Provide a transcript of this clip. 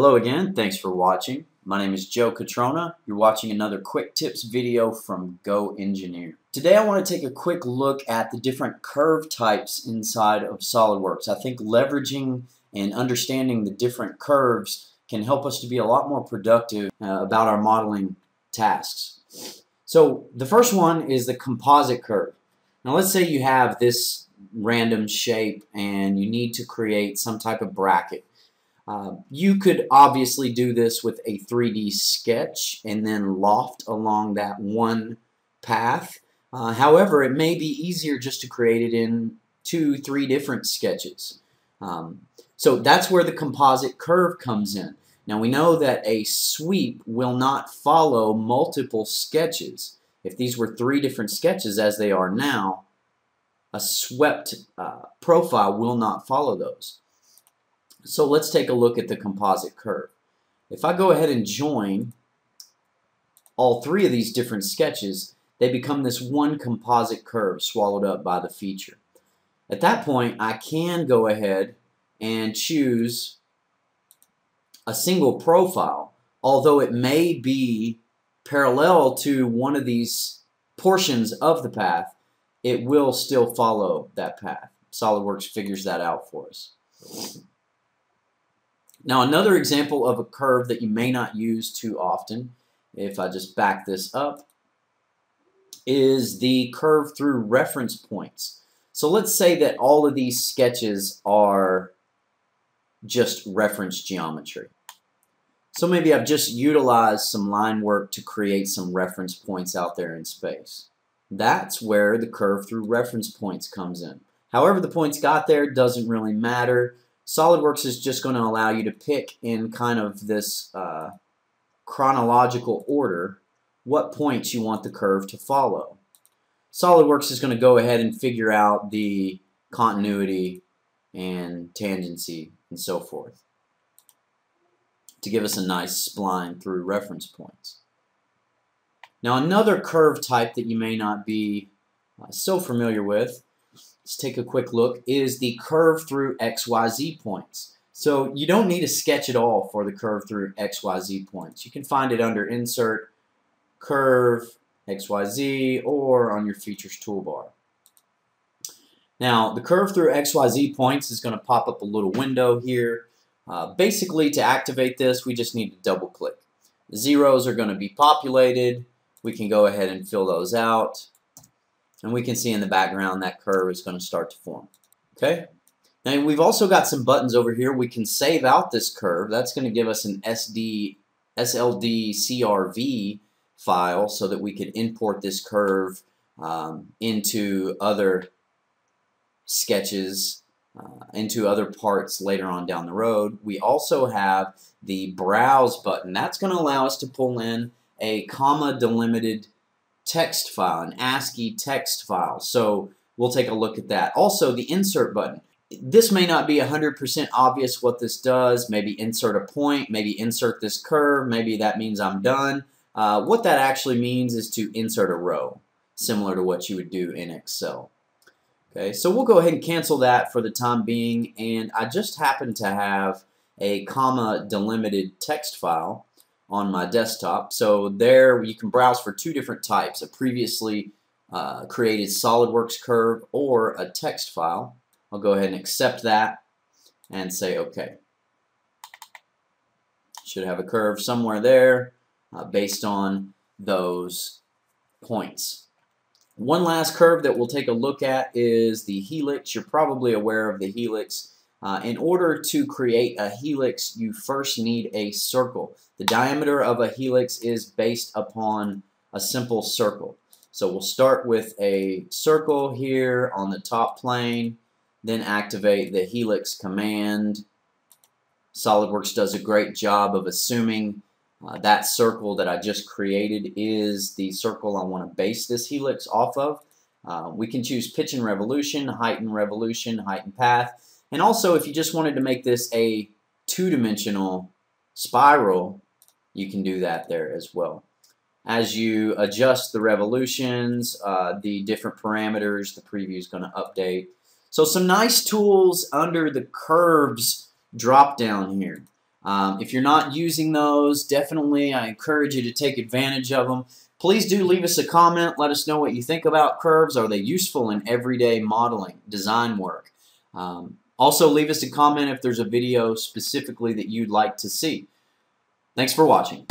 Hello again, thanks for watching. My name is Joe Cutrona. You're watching another quick tips video from GoEngineer. Today I want to take a quick look at the different curve types inside of SOLIDWORKS. I think leveraging and understanding the different curves can help us to be a lot more productive uh, about our modeling tasks. So the first one is the composite curve. Now let's say you have this random shape and you need to create some type of bracket. Uh, you could obviously do this with a 3D sketch and then loft along that one path. Uh, however, it may be easier just to create it in two, three different sketches. Um, so that's where the composite curve comes in. Now we know that a sweep will not follow multiple sketches. If these were three different sketches as they are now, a swept uh, profile will not follow those. So let's take a look at the composite curve. If I go ahead and join all three of these different sketches, they become this one composite curve swallowed up by the feature. At that point, I can go ahead and choose a single profile, although it may be parallel to one of these portions of the path, it will still follow that path. SOLIDWORKS figures that out for us. Now another example of a curve that you may not use too often, if I just back this up, is the curve through reference points. So let's say that all of these sketches are just reference geometry. So maybe I've just utilized some line work to create some reference points out there in space. That's where the curve through reference points comes in. However the points got there doesn't really matter. SOLIDWORKS is just going to allow you to pick in kind of this uh, chronological order what points you want the curve to follow. SOLIDWORKS is going to go ahead and figure out the continuity and tangency and so forth to give us a nice spline through reference points. Now another curve type that you may not be uh, so familiar with let's take a quick look, is the curve through XYZ points. So you don't need a sketch at all for the curve through XYZ points. You can find it under Insert, Curve, XYZ, or on your Features toolbar. Now, the curve through XYZ points is going to pop up a little window here. Uh, basically, to activate this, we just need to double click. The zeros are going to be populated. We can go ahead and fill those out. And we can see in the background that curve is going to start to form. Okay. Now we've also got some buttons over here. We can save out this curve. That's going to give us an SD, SLD CRV file so that we could import this curve um, into other sketches, uh, into other parts later on down the road. We also have the Browse button. That's going to allow us to pull in a comma delimited text file, an ASCII text file. So we'll take a look at that. Also, the insert button. This may not be 100% obvious what this does. Maybe insert a point, maybe insert this curve, maybe that means I'm done. Uh, what that actually means is to insert a row, similar to what you would do in Excel. Okay, so we'll go ahead and cancel that for the time being, and I just happen to have a comma delimited text file on my desktop. So there you can browse for two different types, a previously uh, created SOLIDWORKS curve or a text file. I'll go ahead and accept that and say OK. Should have a curve somewhere there uh, based on those points. One last curve that we'll take a look at is the helix. You're probably aware of the helix. Uh, in order to create a helix, you first need a circle. The diameter of a helix is based upon a simple circle. So we'll start with a circle here on the top plane, then activate the helix command. SOLIDWORKS does a great job of assuming uh, that circle that I just created is the circle I want to base this helix off of. Uh, we can choose pitch and revolution, height and revolution, height and path. And also, if you just wanted to make this a two-dimensional spiral, you can do that there as well. As you adjust the revolutions, uh, the different parameters, the preview is going to update. So some nice tools under the curves drop down here. Um, if you're not using those, definitely I encourage you to take advantage of them. Please do leave us a comment. Let us know what you think about curves. Are they useful in everyday modeling, design work? Um, also, leave us a comment if there's a video specifically that you'd like to see. Thanks for watching.